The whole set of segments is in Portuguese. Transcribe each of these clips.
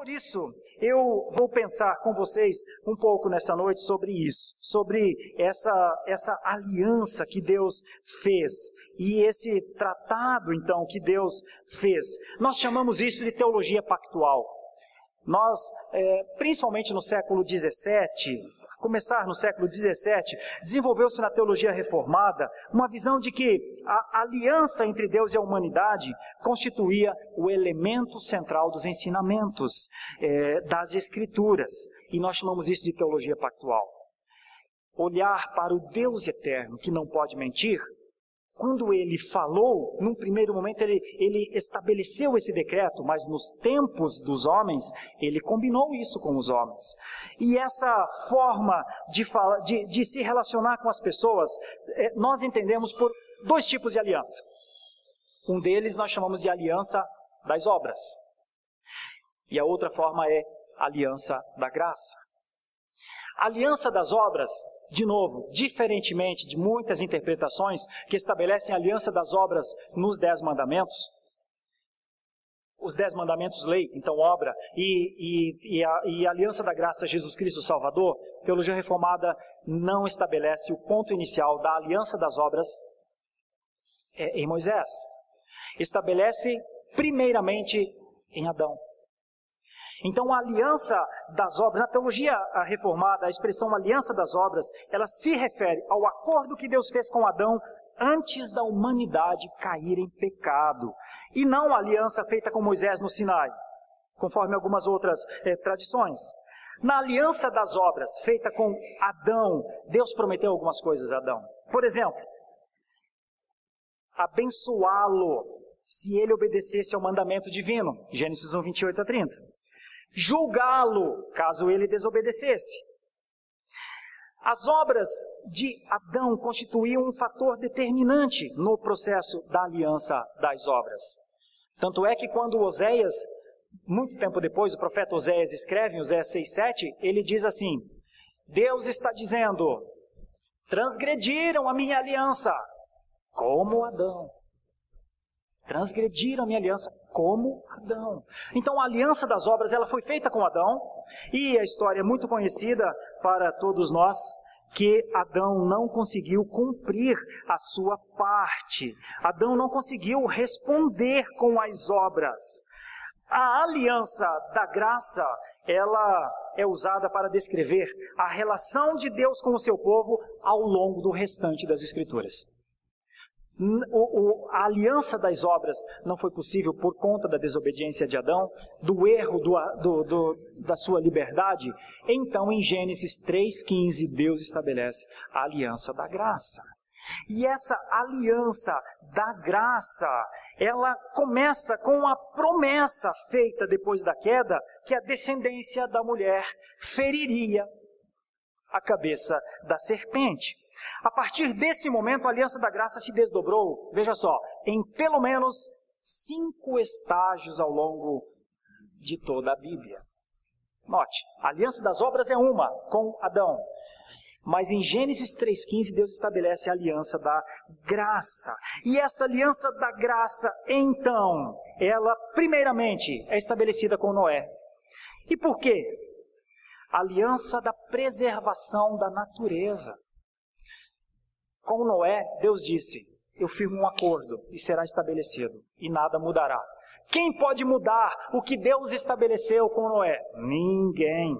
Por isso, eu vou pensar com vocês um pouco nessa noite sobre isso, sobre essa, essa aliança que Deus fez e esse tratado, então, que Deus fez. Nós chamamos isso de teologia pactual. Nós, é, principalmente no século XVII, começar no século XVII, desenvolveu-se na teologia reformada uma visão de que a aliança entre Deus e a humanidade constituía o elemento central dos ensinamentos é, das Escrituras. E nós chamamos isso de teologia pactual. Olhar para o Deus eterno, que não pode mentir, quando ele falou, num primeiro momento ele, ele estabeleceu esse decreto, mas nos tempos dos homens, ele combinou isso com os homens. E essa forma de, fala, de, de se relacionar com as pessoas, é, nós entendemos por dois tipos de aliança. Um deles nós chamamos de aliança das obras. E a outra forma é aliança da graça. Aliança das obras, de novo, diferentemente de muitas interpretações que estabelecem a aliança das obras nos Dez Mandamentos, os Dez Mandamentos, lei, então obra, e, e, e, a, e a aliança da graça Jesus Cristo Salvador, teologia reformada não estabelece o ponto inicial da aliança das obras é, em Moisés. Estabelece primeiramente em Adão. Então, a aliança das obras, na teologia reformada, a expressão aliança das obras, ela se refere ao acordo que Deus fez com Adão antes da humanidade cair em pecado, e não a aliança feita com Moisés no Sinai, conforme algumas outras eh, tradições. Na aliança das obras feita com Adão, Deus prometeu algumas coisas a Adão. Por exemplo, abençoá-lo se ele obedecesse ao mandamento divino. Gênesis 1, 28 a 30 julgá-lo caso ele desobedecesse. As obras de Adão constituíam um fator determinante no processo da aliança das obras. Tanto é que quando Oséias, muito tempo depois, o profeta Oséias escreve em Oséias 6,7, ele diz assim: Deus está dizendo, transgrediram a minha aliança, como Adão transgrediram a minha aliança como Adão. Então a aliança das obras ela foi feita com Adão e a história é muito conhecida para todos nós que Adão não conseguiu cumprir a sua parte. Adão não conseguiu responder com as obras. A aliança da graça, ela é usada para descrever a relação de Deus com o seu povo ao longo do restante das escrituras o, o, a aliança das obras não foi possível por conta da desobediência de Adão, do erro do, do, do, da sua liberdade, então em Gênesis 3,15 Deus estabelece a aliança da graça. E essa aliança da graça, ela começa com a promessa feita depois da queda, que a descendência da mulher feriria a cabeça da serpente. A partir desse momento, a aliança da graça se desdobrou, veja só, em pelo menos cinco estágios ao longo de toda a Bíblia. Note, a aliança das obras é uma, com Adão. Mas em Gênesis 3,15, Deus estabelece a aliança da graça. E essa aliança da graça, então, ela, primeiramente, é estabelecida com Noé. E por quê? Aliança da preservação da natureza. Com Noé, Deus disse: Eu firmo um acordo e será estabelecido, e nada mudará. Quem pode mudar o que Deus estabeleceu com Noé? Ninguém.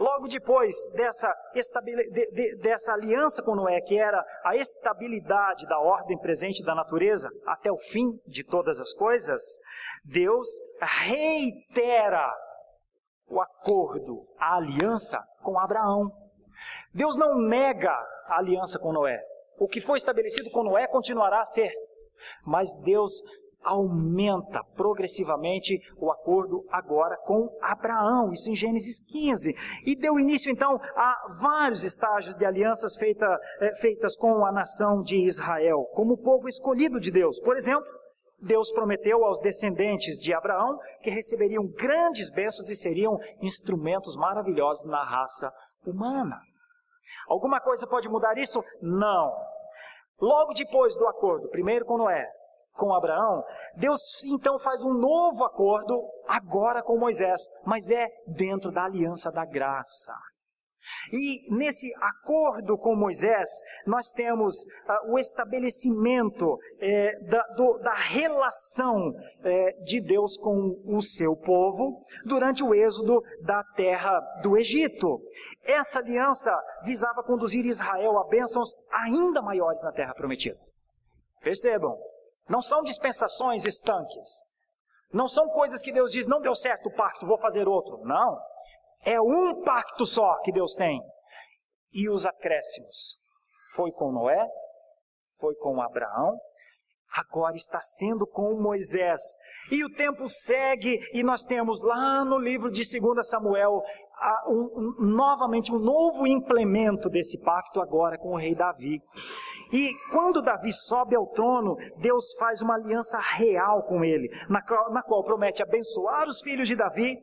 Logo depois dessa, de, de, dessa aliança com Noé, que era a estabilidade da ordem presente da natureza até o fim de todas as coisas, Deus reitera o acordo, a aliança com Abraão. Deus não nega a aliança com Noé. O que foi estabelecido com Noé continuará a ser. Mas Deus aumenta progressivamente o acordo agora com Abraão, isso em Gênesis 15. E deu início então a vários estágios de alianças feita, é, feitas com a nação de Israel, como povo escolhido de Deus. Por exemplo, Deus prometeu aos descendentes de Abraão que receberiam grandes bênçãos e seriam instrumentos maravilhosos na raça humana. Alguma coisa pode mudar isso? Não. Logo depois do acordo, primeiro com Noé, com Abraão, Deus então faz um novo acordo agora com Moisés, mas é dentro da aliança da graça. E nesse acordo com Moisés, nós temos uh, o estabelecimento é, da, do, da, relação é, de Deus com o seu povo durante o êxodo da terra do Egito. Essa aliança visava conduzir Israel a bênçãos ainda maiores na terra prometida. Percebam, não são dispensações estanques. Não são coisas que Deus diz, não deu certo o pacto, vou fazer outro. Não. É um pacto só que Deus tem. E os acréscimos. Foi com Noé, foi com Abraão, agora está sendo com Moisés. E o tempo segue, e nós temos lá no livro de 2 Samuel um, um, novamente um novo implemento desse pacto agora com o rei Davi. E quando Davi sobe ao trono, Deus faz uma aliança real com ele, na qual, na qual promete abençoar os filhos de Davi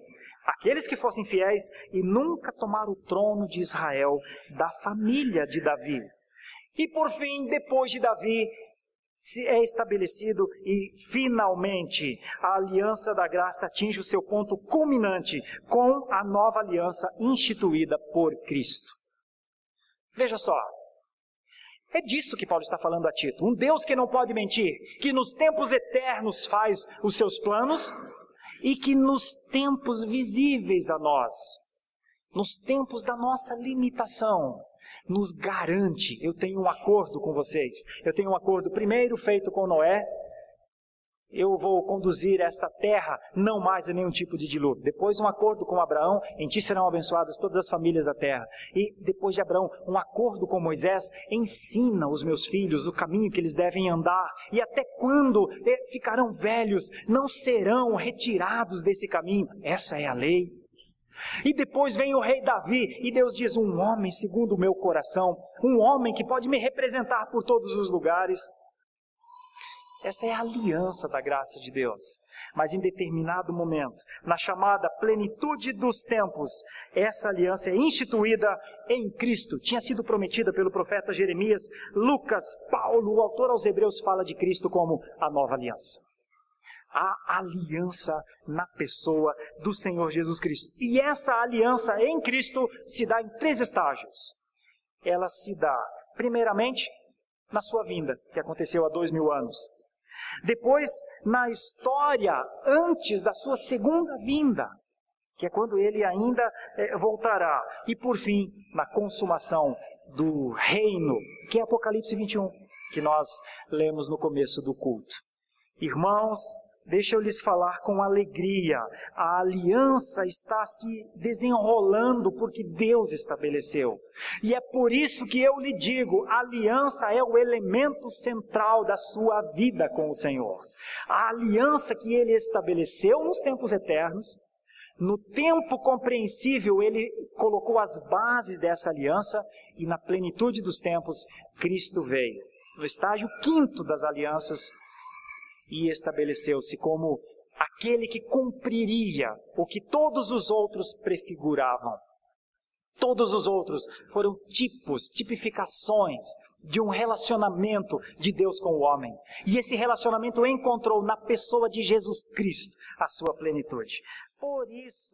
aqueles que fossem fiéis e nunca tomar o trono de Israel da família de Davi. E por fim, depois de Davi, se é estabelecido e finalmente a aliança da graça atinge o seu ponto culminante com a nova aliança instituída por Cristo. Veja só, é disso que Paulo está falando a Tito. Um Deus que não pode mentir, que nos tempos eternos faz os seus planos e que nos tempos visíveis a nós, nos tempos da nossa limitação, nos garante. Eu tenho um acordo com vocês. Eu tenho um acordo primeiro feito com Noé, eu vou conduzir essa terra não mais a nenhum tipo de dilúvio. Depois um acordo com Abraão, em ti serão abençoadas todas as famílias da terra. E depois de Abraão, um acordo com Moisés, ensina os meus filhos o caminho que eles devem andar e até quando eh, ficarão velhos, não serão retirados desse caminho. Essa é a lei. E depois vem o rei Davi, e Deus diz: Um homem segundo o meu coração, um homem que pode me representar por todos os lugares. Essa é a aliança da graça de Deus. Mas em determinado momento, na chamada plenitude dos tempos, essa aliança é instituída em Cristo. Tinha sido prometida pelo profeta Jeremias, Lucas, Paulo, o autor aos Hebreus fala de Cristo como a nova aliança. A aliança na pessoa do Senhor Jesus Cristo. E essa aliança em Cristo se dá em três estágios. Ela se dá, primeiramente, na sua vinda, que aconteceu há dois mil anos. Depois, na história antes da sua segunda vinda, que é quando ele ainda é, voltará. E por fim, na consumação do reino, que é Apocalipse 21, que nós lemos no começo do culto. Irmãos, Deixa eu lhes falar com alegria. A aliança está se desenrolando porque Deus estabeleceu. E é por isso que eu lhe digo: a aliança é o elemento central da sua vida com o Senhor. A aliança que ele estabeleceu nos tempos eternos, no tempo compreensível, ele colocou as bases dessa aliança e na plenitude dos tempos, Cristo veio. No estágio quinto das alianças, e estabeleceu-se como aquele que cumpriria o que todos os outros prefiguravam. Todos os outros foram tipos, tipificações de um relacionamento de Deus com o homem. E esse relacionamento encontrou na pessoa de Jesus Cristo a sua plenitude. Por isso,